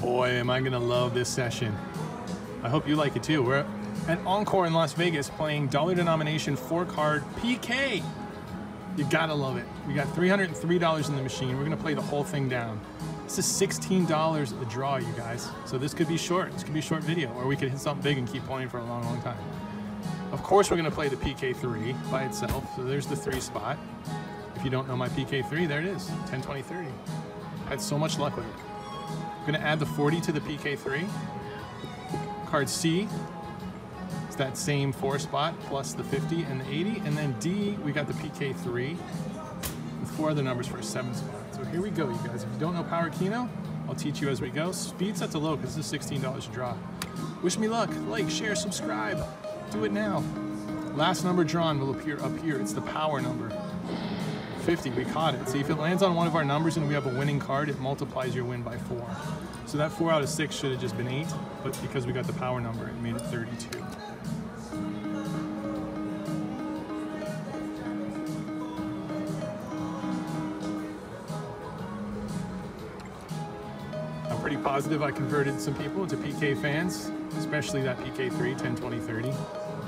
boy, am I gonna love this session. I hope you like it too. We're at Encore in Las Vegas playing dollar denomination four card PK. You gotta love it. We got $303 in the machine. We're gonna play the whole thing down. This is $16 a draw, you guys. So this could be short. This could be a short video, or we could hit something big and keep playing for a long, long time. Of course, we're gonna play the PK3 by itself. So there's the three spot. If you don't know my PK3, there it is, 10, 20, 30. I Had so much luck with it. I'm gonna add the 40 to the PK3. Card C is that same four spot plus the 50 and the 80. And then D, we got the PK3 with four other numbers for a seven spot. So here we go, you guys. If you don't know Power Keno, I'll teach you as we go. Speed set to low because this is $16 to draw. Wish me luck. Like, share, subscribe. Do it now. Last number drawn will appear up here. It's the power number. 50, we caught it. See, if it lands on one of our numbers and we have a winning card, it multiplies your win by four. So that four out of six should have just been eight, but because we got the power number, it made it 32. I'm pretty positive I converted some people into PK fans, especially that PK3, 10, 20, 30.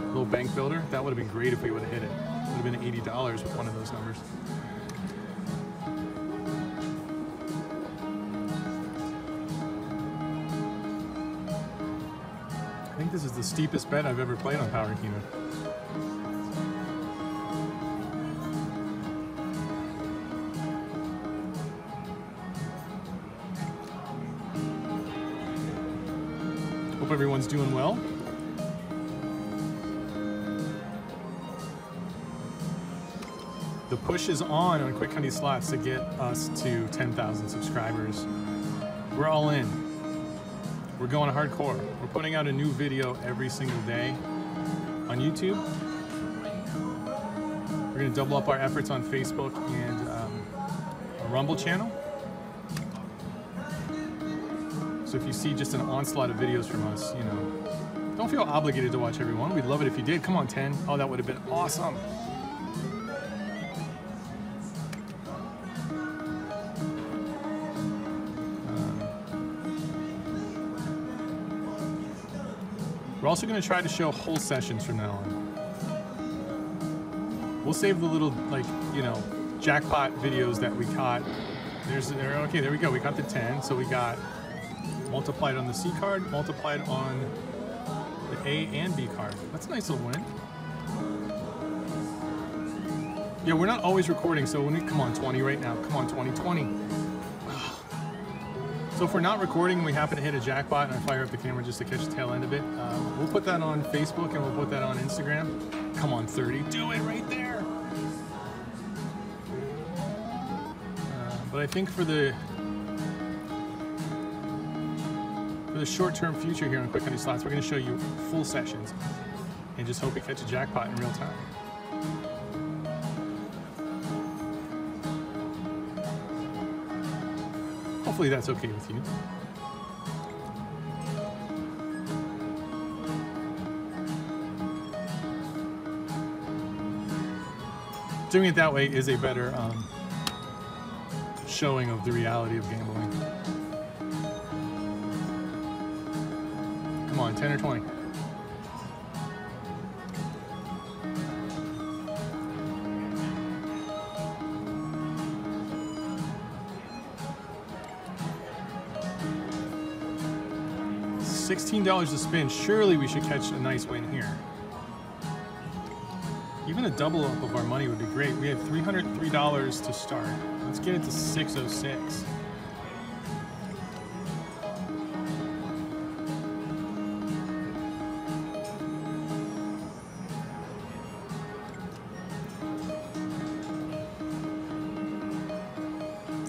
Little bank builder. That would have been great if we would have hit it. Would have been $80 with one of those numbers. This is the steepest bet I've ever played on Power Keno. Hope everyone's doing well. The push is on on Quick Hundy Slots to get us to 10,000 subscribers. We're all in. We're going hardcore. We're putting out a new video every single day on YouTube. We're to double up our efforts on Facebook and um, Rumble channel. So if you see just an onslaught of videos from us, you know, don't feel obligated to watch everyone. We'd love it if you did. Come on, 10. Oh, that would have been awesome. We're also going to try to show whole sessions from now on. We'll save the little, like, you know, jackpot videos that we caught. There's, there, okay, there we go. We got the 10. So we got multiplied on the C card, multiplied on the A and B card. That's a nice little win. Yeah, we're not always recording, so when we come on 20 right now, come on 20, 20. So if we're not recording and we happen to hit a jackpot and I fire up the camera just to catch the tail end of it, uh, we'll put that on Facebook and we'll put that on Instagram. Come on, 30. Do it right there. Uh, but I think for the for the short-term future here on Quick Hundy Slots, we're going to show you full sessions and just hope we catch a jackpot in real time. Hopefully that's okay with you. Doing it that way is a better um, showing of the reality of gambling. Come on, 10 or 20. $16 to spin. Surely we should catch a nice win here. Even a double up of our money would be great. We had $303 to start. Let's get it to 606.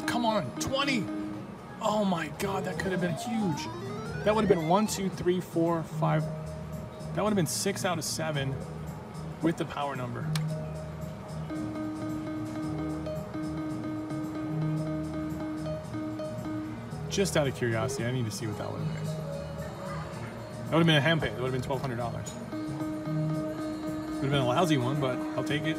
Come on, 20. Oh my God, that could have been huge. That would have been one, two, three, four, five. That would have been six out of seven with the power number. Just out of curiosity, I need to see what that would have been. That would have been a hand pay. That would have been twelve hundred dollars. Would have been a lousy one, but I'll take it.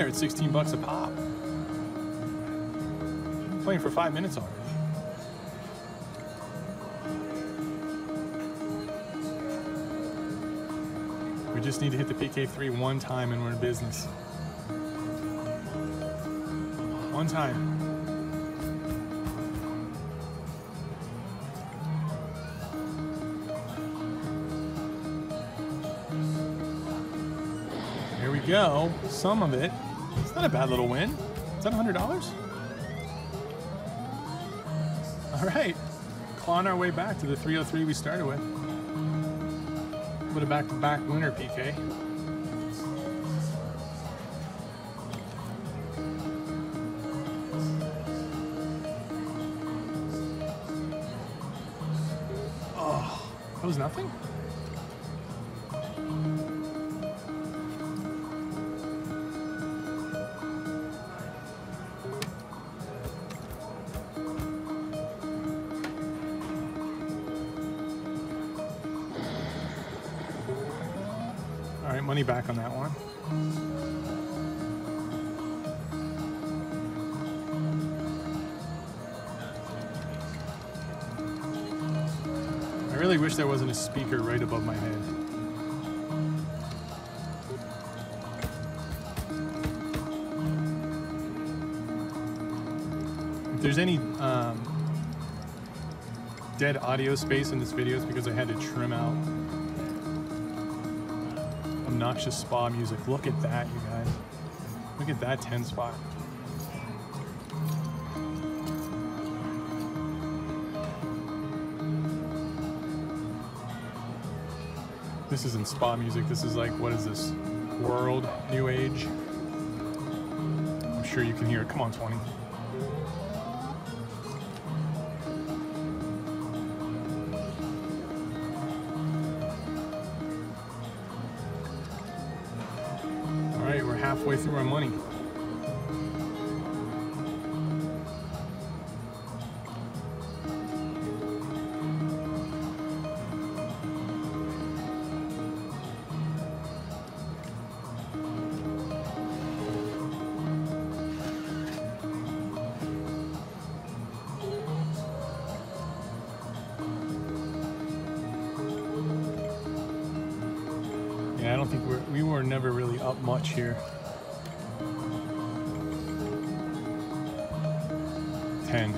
There at 16 bucks a pop. Playing for five minutes already. We just need to hit the PK3 one time and we're in business. One time. Here we go. Some of it. It's not a bad little win. Is that $100? All right. Clawing our way back to the 303 we started with. Put a back-to-back winner, PK. Oh, that was nothing? Money back on that one. I really wish there wasn't a speaker right above my head. If there's any um, dead audio space in this video, it's because I had to trim out obnoxious spa music. Look at that, you guys. Look at that 10 spot. This isn't spa music. This is like, what is this? World, New Age. I'm sure you can hear it. Come on, 20. Halfway through our money. Yeah, I don't think we're we were never really up much here. Ten.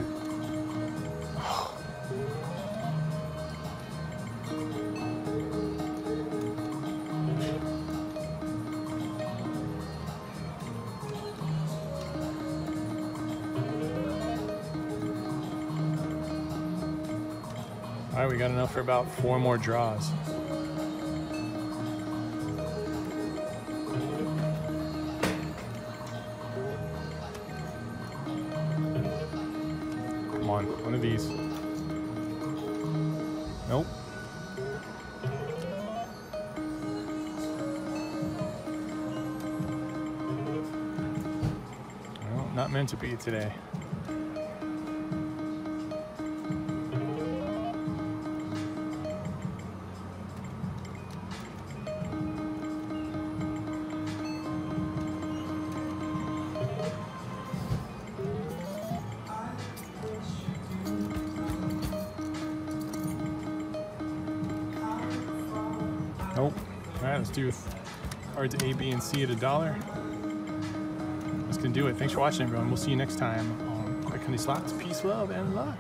All right, we got enough for about four more draws. On, one of these. Nope. Not meant to be today. Nope. All right, let's do cards A, B, and C at a dollar. That's gonna do it. Thanks for watching, everyone. We'll see you next time on Quick Hundy Slots. Peace, love, and luck.